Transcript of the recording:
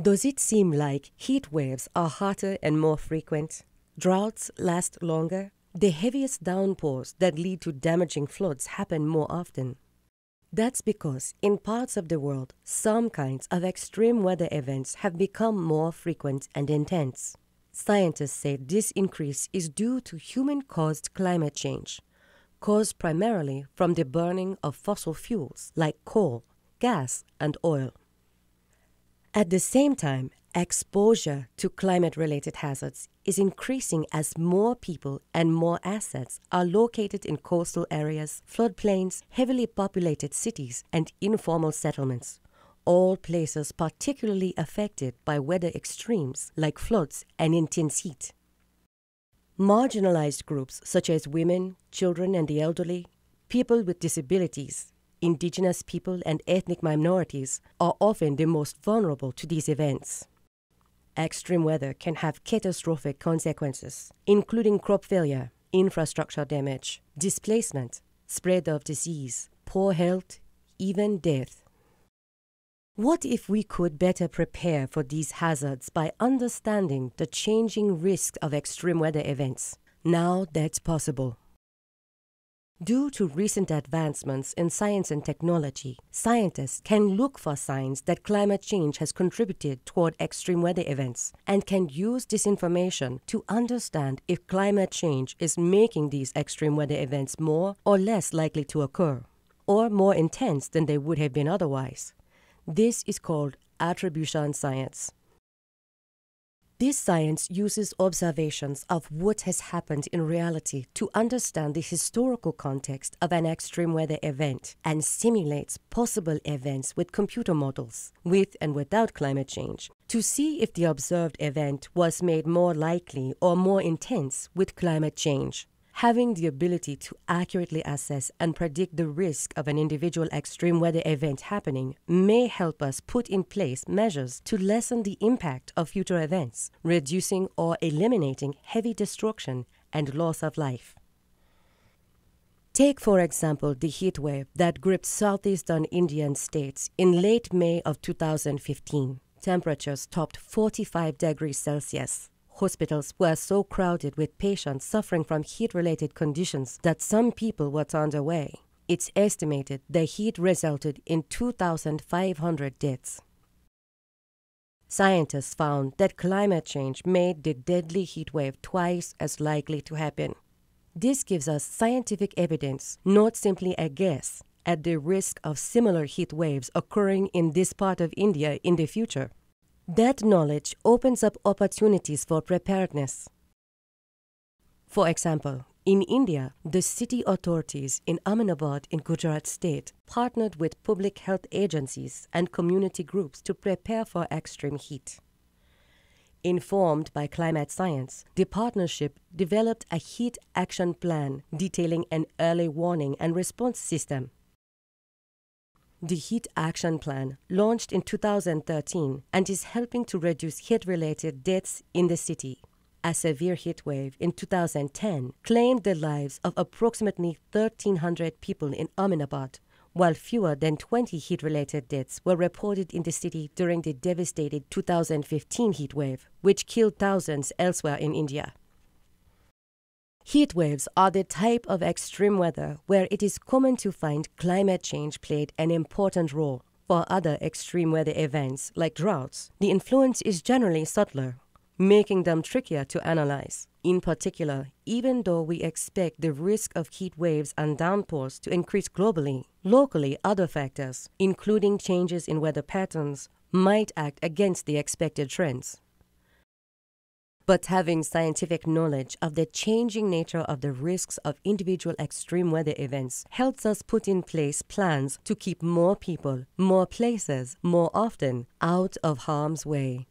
Does it seem like heat waves are hotter and more frequent? Droughts last longer? The heaviest downpours that lead to damaging floods happen more often. That's because in parts of the world, some kinds of extreme weather events have become more frequent and intense. Scientists say this increase is due to human caused climate change, caused primarily from the burning of fossil fuels like coal, gas, and oil. At the same time, exposure to climate related hazards is increasing as more people and more assets are located in coastal areas, floodplains, heavily populated cities, and informal settlements, all places particularly affected by weather extremes like floods and intense heat. Marginalized groups such as women, children, and the elderly, people with disabilities, indigenous people, and ethnic minorities are often the most vulnerable to these events. Extreme weather can have catastrophic consequences, including crop failure, infrastructure damage, displacement, spread of disease, poor health, even death. What if we could better prepare for these hazards by understanding the changing risk of extreme weather events? Now that's possible. Due to recent advancements in science and technology, scientists can look for signs that climate change has contributed toward extreme weather events and can use this information to understand if climate change is making these extreme weather events more or less likely to occur, or more intense than they would have been otherwise. This is called attribution science. This science uses observations of what has happened in reality to understand the historical context of an extreme weather event and simulates possible events with computer models, with and without climate change, to see if the observed event was made more likely or more intense with climate change. Having the ability to accurately assess and predict the risk of an individual extreme weather event happening may help us put in place measures to lessen the impact of future events, reducing or eliminating heavy destruction and loss of life. Take, for example, the heat wave that gripped southeastern Indian states in late May of 2015. Temperatures topped 45 degrees Celsius. Hospitals were so crowded with patients suffering from heat related conditions that some people were turned away. It's estimated the heat resulted in 2,500 deaths. Scientists found that climate change made the deadly heat wave twice as likely to happen. This gives us scientific evidence, not simply a guess, at the risk of similar heat waves occurring in this part of India in the future. That knowledge opens up opportunities for preparedness. For example, in India, the city authorities in Ahmedabad in Gujarat state partnered with public health agencies and community groups to prepare for extreme heat. Informed by climate science, the partnership developed a heat action plan detailing an early warning and response system the Heat Action Plan, launched in 2013 and is helping to reduce heat related deaths in the city. A severe heat wave in 2010 claimed the lives of approximately 1,300 people in Ahmedabad, while fewer than 20 heat related deaths were reported in the city during the devastated 2015 heat wave, which killed thousands elsewhere in India. Heat waves are the type of extreme weather where it is common to find climate change played an important role. For other extreme weather events, like droughts, the influence is generally subtler, making them trickier to analyze. In particular, even though we expect the risk of heat waves and downpours to increase globally, locally other factors, including changes in weather patterns, might act against the expected trends. But having scientific knowledge of the changing nature of the risks of individual extreme weather events helps us put in place plans to keep more people, more places, more often out of harm's way.